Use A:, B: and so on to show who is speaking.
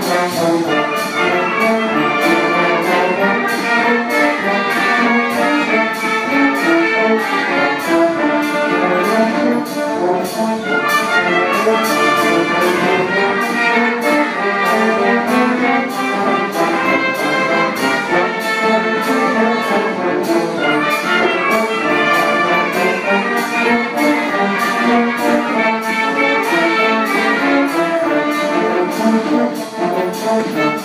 A: Música Thank you.